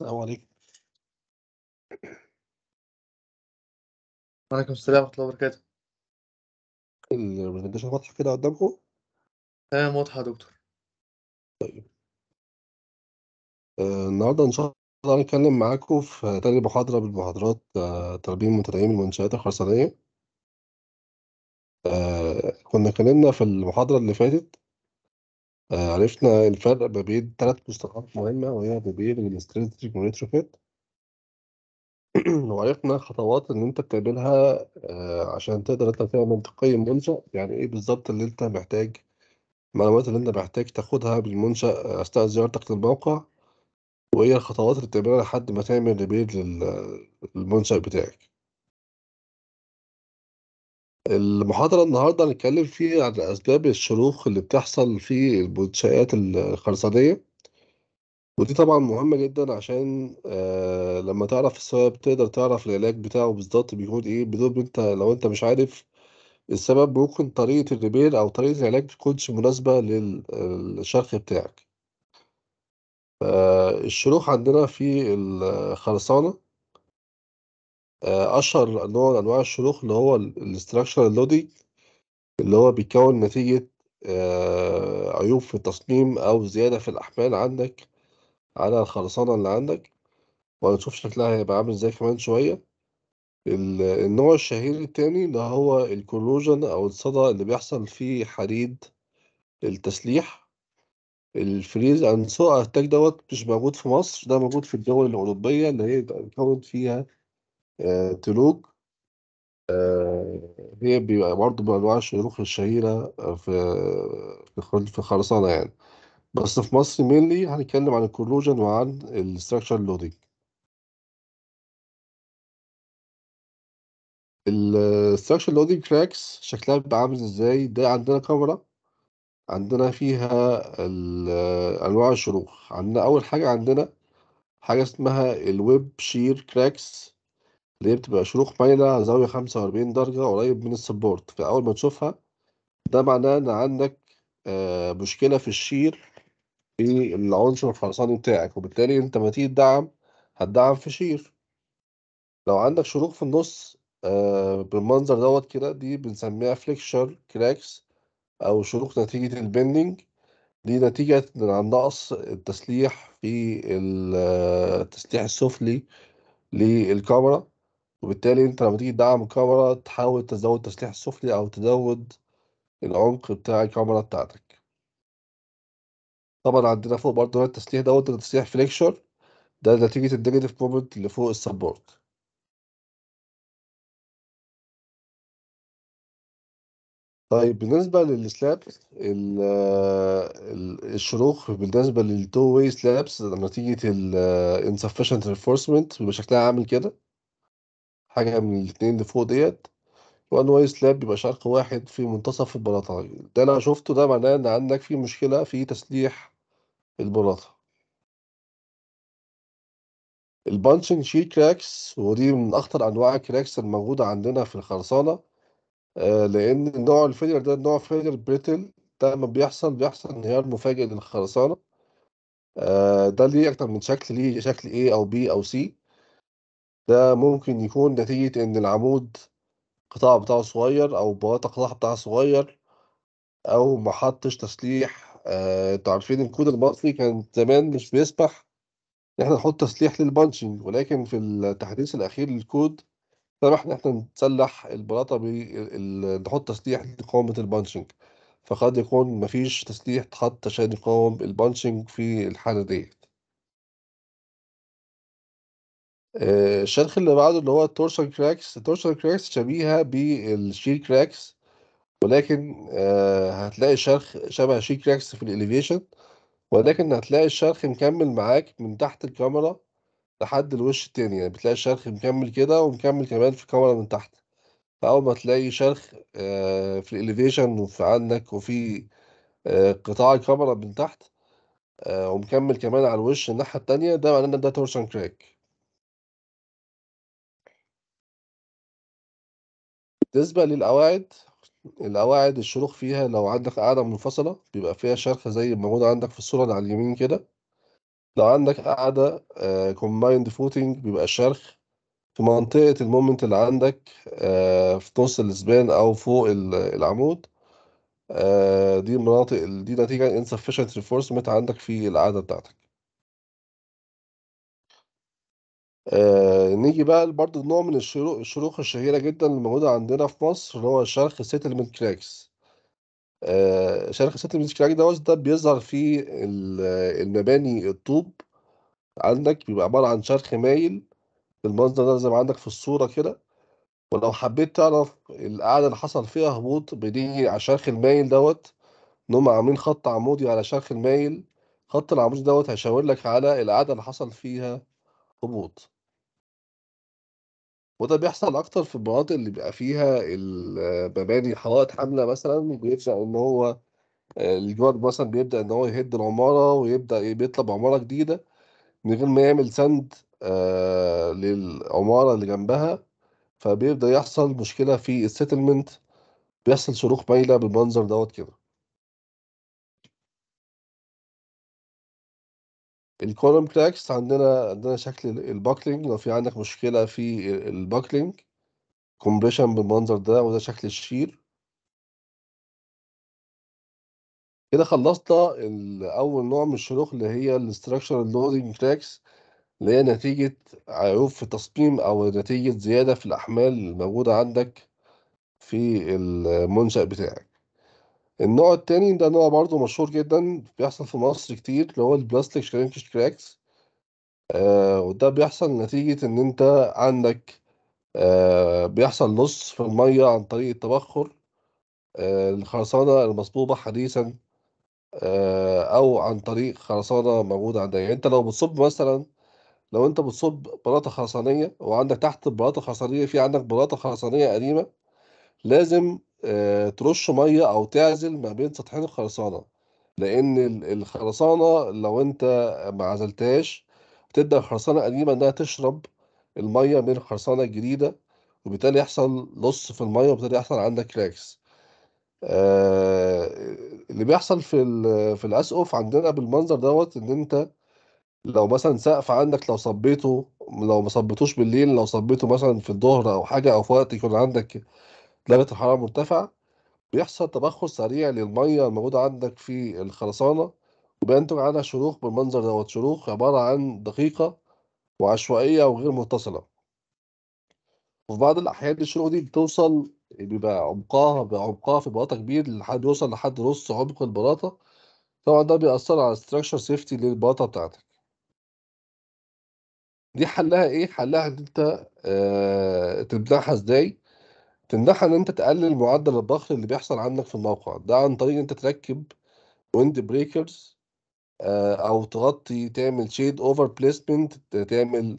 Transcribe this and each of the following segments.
السلام عليكم. وعليكم السلام ورحمة الله وبركاته. البرزنتيشن واضحة كده قدامكم؟ تمام واضحة يا دكتور. آه، النهاردة إن شاء الله هنتكلم معاكم في تاني محاضرة من محاضرات آه، تربية متدعمين المنشآت الخرسانية. آه، كنا اتكلمنا في المحاضرة اللي فاتت آه، عرفنا الفرق ما بين ثلاث مصطلحات مهمة وهي ما بين ال strengthening وال retrofit. وعرفنا خطوات إن أنت بتعملها آه، عشان تقدر أنت تعمل تقييم منشأ. يعني إيه بالظبط اللي أنت محتاج المعلومات اللي أنت محتاج تاخدها بالمنشأ أثناء زيارتك للموقع. وإيه الخطوات اللي بتعملها لحد ما تعمل repair للمنشأ بتاعك. المحاضرة النهاردة هنتكلم فيها عن أسباب الشروخ اللي بتحصل في المنشآت الخرسانية. ودي طبعا مهمة جدا عشان آه لما تعرف السبب تقدر تعرف العلاج بتاعه بالظبط بيكون إيه. بدون أنت لو أنت مش عارف السبب ممكن طريقة الريبير أو طريقة العلاج متكونش مناسبة للشرخ بتاعك. الشروخ عندنا في الخرسانة أشهر نوع من أنواع الشروخ اللي هو ال structure loading اللي هو بيتكون نتيجة عيوب في التصميم أو زيادة في الأحمال عندك على الخرسانة اللي عندك. وهنشوف شكلها هيبقى عامل إزاي كمان شوية. النوع الشهير التاني اللي هو ال corrosion أو الصدى اللي بيحصل في حديد التسليح. ال freeze and thaw attack دوت مش موجود في مصر ده موجود في الدول الأوروبية اللي هي كون فيها آه تلوج آه هي برضه من أنواع الشروخ الشهيرة في في الخرسانة يعني. بس في مصر mainly هنتكلم عن ال corrosion وعن ال structure loading ال structure loading cracks شكلها بيبقى عامل إزاي؟ ده عندنا كاميرا عندنا فيها أنواع الشروخ. عندنا أول حاجة عندنا حاجة اسمها ال web shear cracks اللي هي بتبقى شروخ مايلة زاوية خمسة وأربعين درجة قريب من ال support. فأول ما تشوفها ده معناه إن عندك مشكلة في ال shear في العنصر الخرساني بتاعك وبالتالي أنت ما تيجي تدعم هتدعم في shear. لو عندك شروخ في النص بالمنظر دوت كده دي بنسميها flexure cracks أو شروخ نتيجة ال bending. دي نتيجة عن نقص التسليح في التسليح السفلي للكمرة. وبالتالي أنت لما تيجي تدعم الكمرة تحاول تزود التسليح السفلي أو تزود العمق بتاع الكمرة بتاعتك. طبعا عندنا فوق برضه التسليح دوت التسليح flexure ده نتيجة ال negative moment اللي فوق ال support طيب بالنسبة لل slabs الشروخ بالنسبة لل two way slabs نتيجة ال insufficient reinforcement بيبقى شكلها عامل كده. حاجة من الاتنين اللي فوق ديت. one way slab بيبقى شرخ واحد في منتصف البلاطة. ده أنا شفته ده معناه إن عندك في مشكلة في تسليح البلاطة. ال punching shear cracks ودي من أخطر أنواع ال cracks الموجودة عندنا في الخرسانة. آه لأن النوع ال failure ده نوع failure brittle. ده لما بيحصل بيحصل انهيار مفاجئ للخرسانة. آه ده ليه أكتر من شكل ليه شكل A أو B أو C. ده ممكن يكون نتيجة إن العمود القطاع بتاعه صغير أو بلاطة القطاع بتاعها صغير أو محطش تسليح. آه، أنتوا عارفين الكود المصري كان زمان مش بيسمح إن إحنا نحط تسليح لل punching ولكن في التحديث الأخير للكود سمح إن إحنا نسلح البلاطة نحط تسليح لمقاومة ال punching. فقد يكون مفيش تسليح اتحط عشان يقاوم ال punching في الحالة ديت. الشرخ اللي بعده اللي هو ال torsion cracks. ال torsion cracks شبيهة بال shear cracks ولكن هتلاقي شرخ شبه shear cracks في ال elevation ولكن هتلاقي الشرخ مكمل معاك من تحت الكمرة لحد الوش التاني. يعني بتلاقي الشرخ مكمل كده ومكمل كمان في الكمرة من تحت. فأول ما تلاقي شرخ في ال elevation وفي عندك وفي قطاع الكمرة من تحت ومكمل كمان على الوش الناحية التانية ده معناه إن ده torsion crack. بالنسبة للقواعد القواعد الشروخ فيها لو عندك قاعدة منفصلة بيبقى فيها شرخ زي الموجود عندك في الصورة اللي على اليمين كده. لو عندك قاعدة combined footing بيبقى الشرخ في منطقة ال moment اللي عندك آه، في نص ال span أو فوق ال- العمود. آه، دي مناطق دي نتيجة insufficient reinforcement عندك في القاعدة بتاعتك. آه، نيجي بقى برضه نوع من الشروخ الشروخ الشهيرة جدا اللي موجودة عندنا في مصر اللي هو شرخ settlement cracks. آه، شرخ settlement crack دوت ده بيظهر في ال- المباني الطوب عندك بيبقى عبارة عن شرخ مايل بالمنظر ده زي ما عندك في الصورة كده. ولو حبيت تعرف القاعدة اللي حصل فيها هبوط بنيجي على الشرخ المايل دوت إن هم عاملين خط عمودي على شرخ المايل. خط العمود دوت هيشاور لك على القاعدة اللي حصل فيها هبوط. وده بيحصل أكتر في المناطق اللي بيبقى فيها المباني حوائط حاملة مثلا بيبدأ إن هو آه، الجار مثلا بيبدأ إن هو يهد العمارة ويبدأ بيطلع عمارة جديدة من غير ما يعمل سند آه للعمارة اللي جنبها. فبيبدأ يحصل مشكلة في ال settlement بيحصل شروخ مايلة بالمنظر دوت كده. ال column cracks عندنا عندنا شكل ال buckling لو في عندك مشكلة في ال buckling compression بالمنظر ده وده شكل ال shear. كده خلصنا أول نوع من الشروخ اللي هي ال structure loading cracks اللي هي نتيجة عيوب في التصميم أو نتيجة زيادة في الأحمال الموجودة عندك في المنشأ بتاعك. النوع التاني ده نوع برضه مشهور جدا بيحصل في مصر كتير اللي هو ال plastic shrinkage cracks آه وده بيحصل نتيجة إن أنت عندك آه بيحصل loss في المية عن طريق التبخر آه الخرسانة المصبوبة حديثا آه أو عن طريق خرسانة موجودة عندك. يعني أنت لو بتصب مثلا لو أنت بتصب بلاطة خرسانية وعندك تحت البلاطة الخرسانية في عندك بلاطة خرسانية قديمة لازم آه ترش مية أو تعزل ما بين سطحين الخرسانة لأن ال- الخرسانة لو أنت ما عزلتهاش بتبدأ الخرسانة القديمة إنها تشرب المية من الخرسانة الجديدة وبالتالي يحصل لص في المية وبالتالي يحصل عندك كراكس آه اللي بيحصل في في الأسقف عندنا بالمنظر دوت إن أنت لو مثلا سقف عندك لو صبيته لو ما صبيتوش بالليل لو صبيته مثلا في الظهر أو حاجة أو في وقت يكون عندك درجة الحرارة مرتفعة بيحصل تبخر سريع للمية الموجودة عندك في الخرسانة وبينتج عنها شروخ بالمنظر دوت شروخ عبارة عن دقيقة وعشوائية وغير متصلة وفي بعض الأحيان الشروخ دي بتوصل بيبقى عمقها بيبقى عمقها في بلاطة كبير لحد يوصل لحد نص عمق البلاطة طبعا ده بيأثر على structure safety للبلاطة بتاعتك دي حلها إيه؟ حلها إن أنت آه تمنعها إزاي؟ تمنعها إن أنت تقلل معدل البخر اللي بيحصل عندك في الموقع. ده عن طريق إن أنت تركب wind breakers أو تغطي تعمل shade over placement تعمل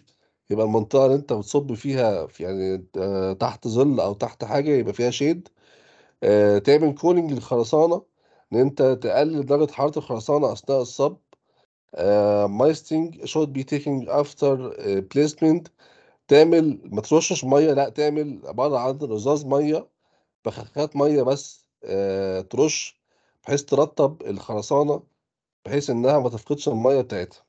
يبقى المنطقة اللي أنت بتصب فيها في يعني آه، تحت ظل أو تحت حاجة يبقى فيها shade تعمل cooling للخرسانة إن أنت تقلل درجة حرارة الخرسانة أثناء الصب. misting be taking after آه، placement. تعمل ما ترشش مية لأ تعمل عباره عن رذاذ مية بخاخات مية بس آه، ترش بحيث ترطب الخرسانة بحيث إنها ما تفقدش المية بتاعتها.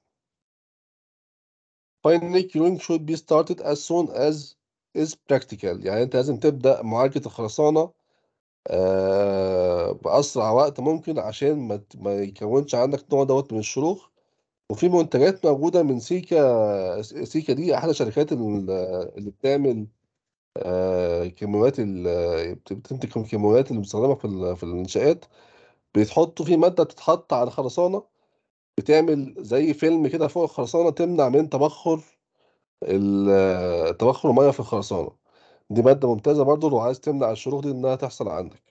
Finally, queuing should be started as soon as is practical. يعني أنت لازم تبدأ معالجة الخرسانة آه، بأسرع وقت ممكن عشان ما ما يكونش عندك نوع دوت من الشروخ وفي منتجات موجودة من سيكا سيكا دي أحد الشركات ال- اللي بتعمل آه، كيماويات بتنتج الكيماويات اللي بتستخدمها في في الإنشاءات. بيتحطوا في مادة تتحط على الخرسانة بتعمل زي فيلم كده فوق الخرسانة تمنع من تبخر تبخر المية في الخرسانة. دي مادة ممتازة برضو لو عايز تمنع الشروخ دي إنها تحصل عندك.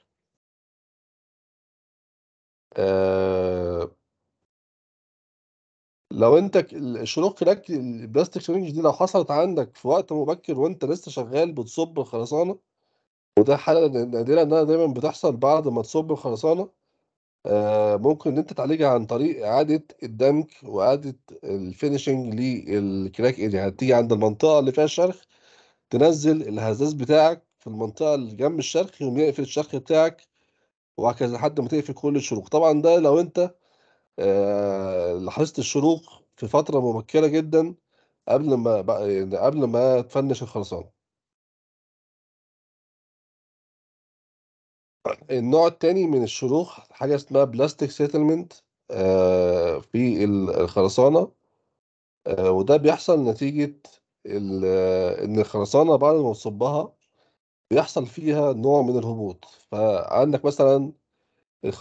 آه لو أنت ك- الشروخ كراك البلاستيك شرينج دي لو حصلت عندك في وقت مبكر وأنت لسه شغال بتصب الخرسانة وده حالة نادرة إنها دايما بتحصل بعد ما تصب الخرسانة آه ممكن إن أنت تعالجها عن طريق إعادة الدمج وإعادة ال finishing لل crack area هتيجي عند المنطقة اللي فيها الشرخ تنزل الهزاز بتاعك في المنطقة اللي جنب الشرخ يقوم يقفل الشرخ بتاعك وهكذا لحد ما تقفل كل الشروخ طبعا ده لو أنت لاحظت الشروخ في فترة مبكرة جدا قبل ما يعني قبل ما تفنش الخرسانة. النوع التاني من الشروخ حاجة اسمها بلاستيك سيتلمنت في ال- الخرسانة آه، وده بيحصل نتيجة آه، إن الخرسانة بعد ما تصبها بيحصل فيها نوع من الهبوط. فعندك مثلا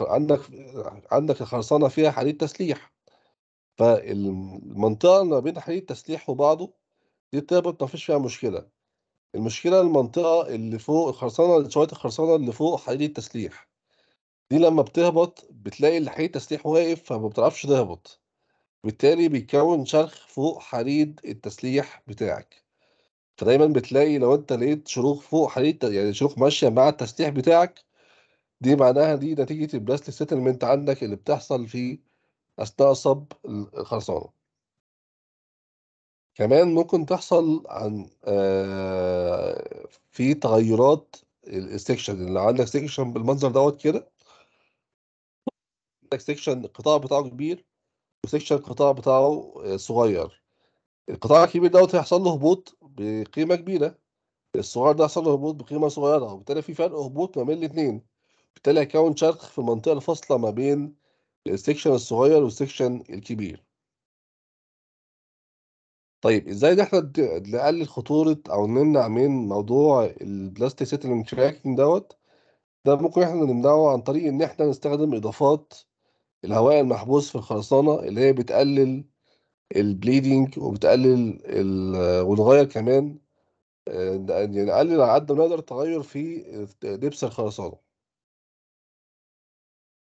عندك عندك الخرسانة فيها حديد تسليح. فالمنطقة اللي ما بين حديد التسليح وبعضه دي تهبط مفيش فيها مشكلة. المشكلة المنطقة اللي فوق الخرسانة شوية الخرسانة اللي فوق حديد التسليح دي لما بتهبط بتلاقي الحديد التسليح واقف فما بتعرفش تهبط. بالتالي بيكون شرخ فوق حديد التسليح بتاعك. فدايما بتلاقي لو انت لقيت شروخ فوق حديد يعني شروخ ماشية مع التسليح بتاعك دي معناها دي نتيجة البلاستيك سيتلمنت عندك اللي بتحصل في أثناء صب الخرسانة كمان ممكن تحصل عن آه في تغيرات ال section اللي عندك section بالمنظر دوت كده عندك سكشن القطاع بتاعه كبير و section القطاع بتاعه آه، صغير. القطاع الكبير دوت هيحصل له هبوط بقيمة كبيرة. الصغير ده هيحصل له هبوط بقيمة صغيرة وبالتالي في فرق هبوط ما بين الاتنين. بالتالي هيكون شرخ في المنطقة الفاصلة ما بين ال section الصغير وال section الكبير. طيب إزاي إحنا نقلل خطورة أو نمنع من موضوع ال plastic settling cracking دوت؟ ده ممكن إحنا نمنعه عن طريق إن إحنا نستخدم إضافات الهواء المحبوس في الخرسانة اللي هي بتقلل ال bleeding وبتقلل ال- ونغير كمان آه، يعني نقلل على قد ما نقدر التغير في لبس الخرسانة.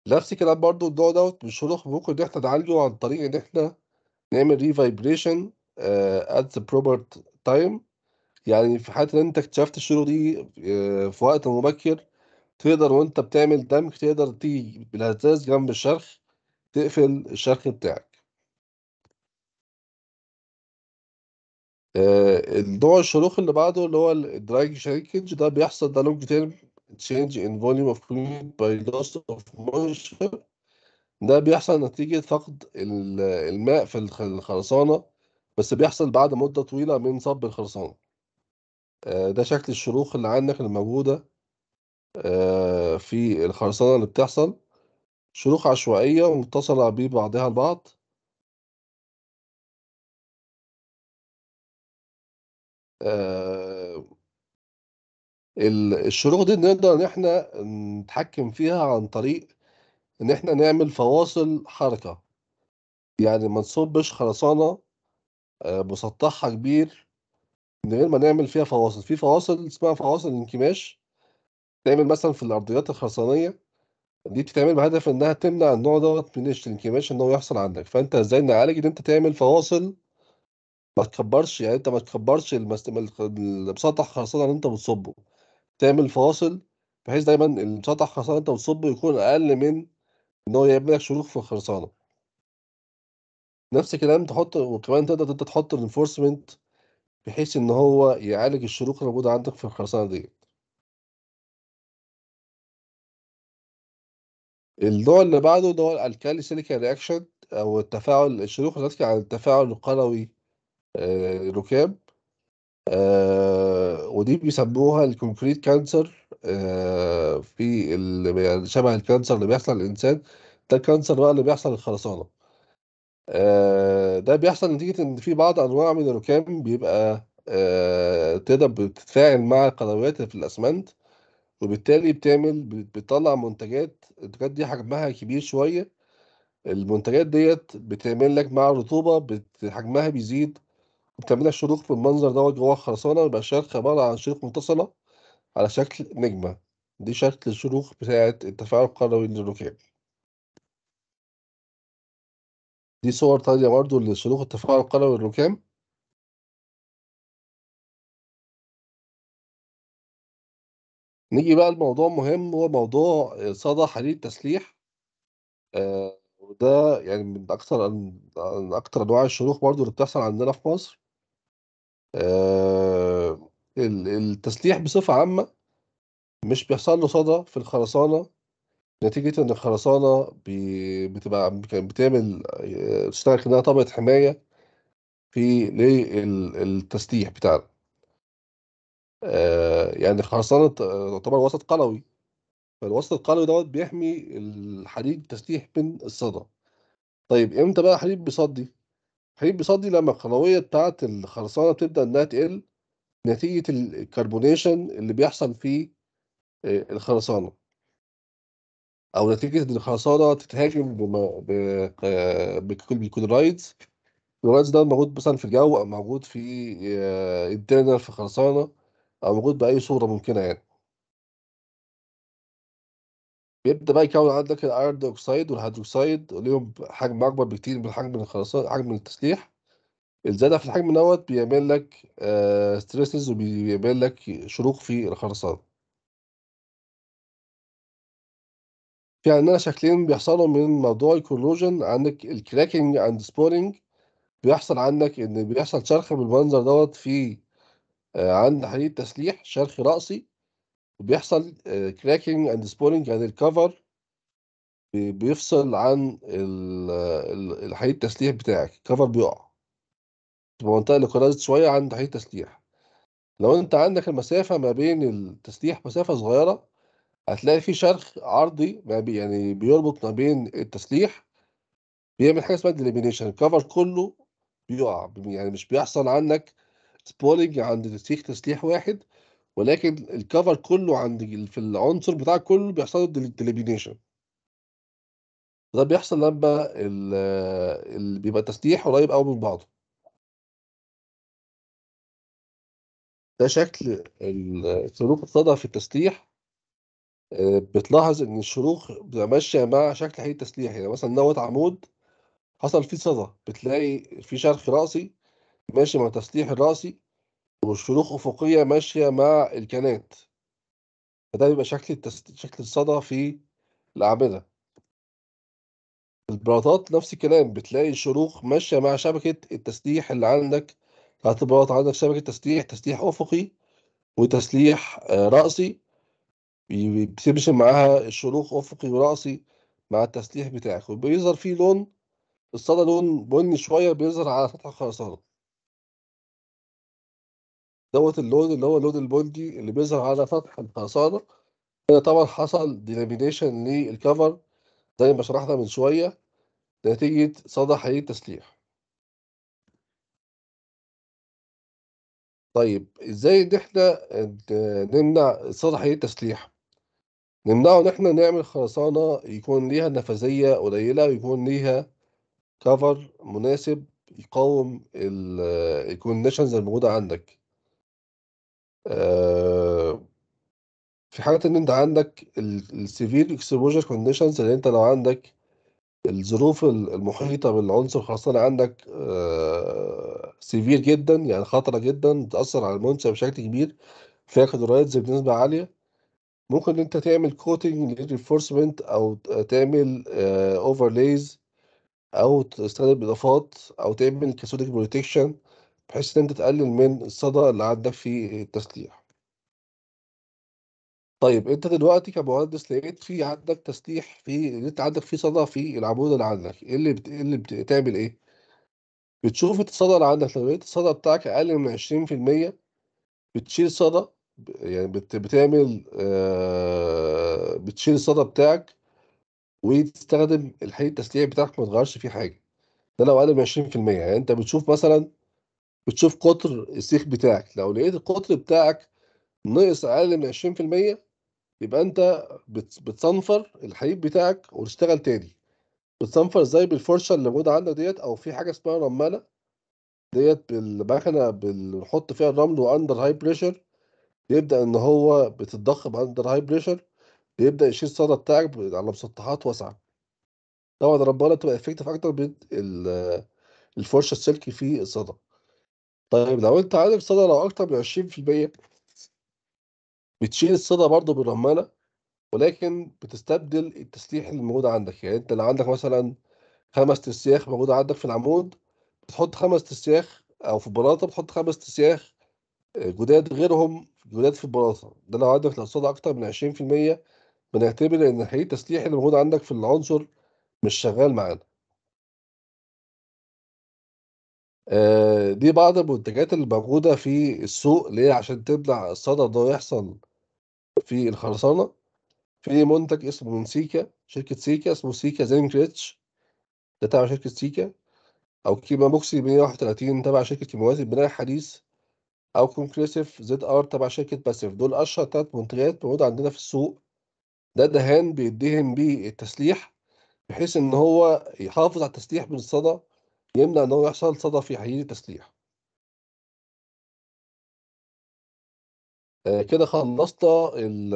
نفس الكلام برضو النوع دوت من الشروخ ممكن ان إحنا نعالجه عن طريق ان إحنا نعمل revibration at the proper time. يعني في حالة ان انت اكتشفت الشروخ دي آه، في وقت مبكر تقدر وانت بتعمل دمج تقدر تيجي بالهزاز جنب الشرخ تقفل الشرخ بتاعك. آه، النوع الشروخ اللي بعده اللي هو الدراج شريكج ده بيحصل ده لونج تيرم change in volume of fluid by loss of moisture. ده بيحصل نتيجة فقد ال- الماء في الخ- الخرسانة بس بيحصل بعد مدة طويلة من صب الخرسانة. آه، ده شكل الشروخ اللي عندك اللي موجودة آه، في الخرسانة اللي بتحصل. شروخ عشوائية ومتصلة ببعضها البعض. آه، ال- الشروخ دي نقدر إن إحنا نتحكم فيها عن طريق إن إحنا نعمل فواصل حركة. يعني ما نصبش خرسانة آه، مسطحها كبير من غير ما نعمل فيها فواصل. في فواصل اسمها فواصل انكماش تعمل مثلا في الأرضيات الخرسانية دي بتتعمل بهدف إنها تمنع النوع دوت من الانكماش إن هو يحصل عندك. فأنت إزاي نعالج إن أنت تعمل فواصل ما تكبرش؟ يعني أنت ما تكبرش. المسطح الخرسانة اللي أنت بتصبه. تعمل فواصل بحيث دايما المسطح الخرسانة اللي أنت بتصبه يكون أقل من إن هو يعمل لك شروخ في الخرسانة نفس الكلام تحط وكمان تقدر أنت تحط reinforcement بحيث إن هو يعالج الشروخ اللي موجودة عندك في الخرسانة دي النوع اللي بعده اللي هو ال alkali silica reaction أو التفاعل الشروخ اللي عن التفاعل القلوي آه، ركاب. آه ودي بيسموها ال concrete cancer. آه في ال- يعني شبه ال cancer اللي بيحصل للإنسان ده ال cancer بقى اللي بيحصل للخرسانة. آه ده بيحصل نتيجة إن في بعض أنواع من الركام بيبقى آه تقدر بتتفاعل مع القلويات اللي في الأسمنت وبالتالي بتعمل بت- بتطلع منتجات. المنتجات دي حجمها كبير شوية. المنتجات ديت بتعمل لك مع الرطوبة حجمها بيزيد. وبتعمل لك شروخ في المنظر دوت جوه الخرسانة ويبقى الشرخ عبارة عن شروخ متصلة على شكل نجمة. دي شكل الشروخ بتاعة التفاعل القلوي للركاب دي صور تانية برضو لشروخ التفاعل القلوي للركام نيجي بقى لموضوع مهم هو موضوع صدى حديد التسليح. آه وده يعني من أكتر من أكتر أنواع الشروخ برضو اللي بتحصل عندنا في مصر. آه ال- التسليح بصفة عامة مش بيحصل له صدى في الخرسانة. نتيجة إن الخرسانة بتبقى بتعمل آه، بتشتغل كأنها طبقة حماية في للتسليح بتاعنا آه، يعني الخرسانة تعتبر وسط قلوي. فالوسط القلوي دوت بيحمي الحديد التسليح من الصدى. طيب إمتى بقى الحديد بيصدي؟ الحديد بيصدي لما القلوية بتاعت الخرسانة بتبدأ إنها تقل نتيجة ال carbonation اللي بيحصل في آه، الخرسانة. أو نتيجة إن الخرسانة تتهاجم آه، بال chlorides ال chlorides ده موجود مثلا في الجو أو موجود في internal في خرسانة أو موجود بأي صورة ممكنة يعني. بيبدأ بقى يكون عندك ال iron oxide وال hydroxide وليهم حجم أكبر بكتير من حجم الخرسانة حجم التسليح. الزيادة في الحجم دوت بيعمل لك stresses وبيعمل لك شروخ في الخرسانة في عندنا شكلين بيحصلوا من موضوع ال corrosion عندك ال cracking and spalling بيحصل عندك إن بيحصل شرخ بالمنظر دوت في آه، عند حديد تسليح شرخ رأسي. وبيحصل cracking and spalling يعني ال cover بي- بيفصل عن الحديد التسليح بتاعك. ال cover بيقع. تبقى منطقة localized شوية عند حديد التسليح. لو انت عندك المسافة ما بين التسليح مسافة صغيرة هتلاقي في شرخ عرضي ما بي يعني بيربط ما بين التسليح بيعمل حاجة اسمها delamination ال cover كله بيقع. يعني مش بيحصل عندك spalling عند تسليح تسليح واحد ولكن ال cover كله عند في العنصر بتاعك كله بيحصل له delamination ده بيحصل لما ال- اللي بيبقى تسليح قريب قوي من بعضه. ده شكل ال- سلوك الصدى في التسليح آه، بتلاحظ إن الشروخ ماشية مع شكل حديد التسليح يعني مثلا دوت عمود حصل فيه صدى بتلاقي في شرخ رأسي ماشي مع تسليح الرأسي والشروخ أفقية ماشية مع الكنات. فده بيبقى شكل التس... شكل الصدى في الأعمدة. البلاطات نفس الكلام بتلاقي الشروخ ماشية مع شبكة التسليح اللي عندك. بتاعت عندك شبكة تسليح تسليح أفقي وتسليح آه، رأسي. بتمشي معاها الشروخ أفقي ورأسي مع التسليح بتاعك. وبيظهر فيه لون الصدى لون بني شوية بيظهر على سطح الخرسانة دوت اللون اللي هو اللون البني اللي بيظهر على سطح الخرسانة هنا طبعا حصل ديليمينيشن للكفر زي ما شرحنا من شوية نتيجة صدى حديد تسليح طيب إزاي إن إحنا نمنع صدى حديد التسليح؟ نمنعه إن إحنا نعمل خرسانة يكون ليها نفاذية قليلة ويكون ليها cover مناسب يقاوم ال conditions الموجودة عندك. آه، في حالة إن أنت عندك ال severe exposure conditions اللي أنت لو عندك الظروف المحيطة بالعنصر الخرساني عندك severe جدا يعني خطرة جدا تأثر على المنشأ بشكل كبير فيها chlorides بنسبة عالية. ممكن أنت تعمل coating لل reinforcement أو تعمل overlays أو تستخدم إضافات أو تعمل cathodic protection بحيث إن أنت تقلل من الصدى اللي عندك في التسليح. طيب أنت دلوقتي كمهندس لقيت في عندك تسليح في انت عندك في صدى في العمود اللي عندك. إيه اللي بت... إيه اللي بتعمل إيه؟ بتشوف الصدى اللي عندك. لو لقيت الصدى بتاعك أقل من 20% بتشيل الصدى ب- يعني بت... بتعمل آه... بتشيل الصدى بتاعك وتستخدم الحديد التسليح بتاعك ما تغيرش فيه حاجة. ده لو أقل من 20% يعني أنت بتشوف مثلا بتشوف قطر السيخ بتاعك. لو لقيت القطر بتاعك نقص أقل من 20% يبقى أنت بت... بتصنفر الحديد بتاعك وتشتغل تاني. بتصنفر إزاي بالفرشة اللي موجودة عندك ديت أو في حاجة اسمها رمالة ديت بالمكنة بنحط فيها الرمل و under high pressure بيبدأ إن هو بتتضخم under high pressure بيبدأ يشيل الصدى بتاعك على مسطحات واسعة. طبعا الرمالة بتبقى effective أكتر من ال- الفرشة السلكي في الصدى. طيب لو أنت عندك صدى لو أكتر من 20% بتشيل الصدى برضه بالرمالة ولكن بتستبدل التسليح اللي موجود عندك. يعني أنت لو عندك مثلا خمس تسياخ موجودة عندك في العمود بتحط خمس تسياخ أو في البلاطة بتحط خمس تسياخ آه، جداد غيرهم جداد في البلاطة. ده لو عندك الأرصاد أكتر من عشرين في المية بنعتبر إن الحديد التسليحي اللي موجود عندك في العنصر مش شغال معانا. آه، دي بعض المنتجات اللي موجودة في السوق ليه؟ عشان تمنع الصدى ده يحصل في الخرسانة. في منتج اسمه من سيكا شركة سيكا اسمه سيكا zinc rich ده تبع شركة سيكا. أو كيمابوكسي 131 تبع شركة كيماويات البناء الحديث أو كونكريسيف ZR تبع شركة باسيف. دول أشهر تلات منتجات موجودة عندنا في السوق. ده دهان بيدهن بيه التسليح بحيث إن هو يحافظ على التسليح من الصدى. يمنع إن هو يحصل صدى في حديد التسليح. آه، كده خلصنا ال-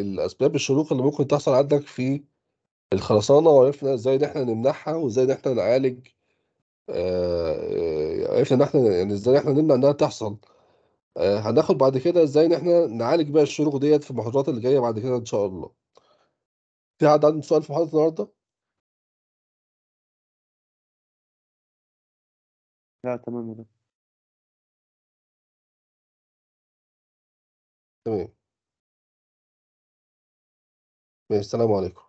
الأسباب الشروخ اللي ممكن تحصل عندك في الخرسانة وعرفنا إزاي إن إحنا نمنعها وإزاي إن إحنا نعالج آه، عرفنا إن إحنا يعني إزاي إحنا نمنع إنها تحصل. آه، هناخد بعد كده إزاي إن إحنا نعالج بقى الشروخ ديت في المحاضرات اللي جاية بعد كده إن شاء الله. في حد عنده سؤال في محاضرة النهاردة؟ لا تمام يا دكتور. تمام. السلام عليكم.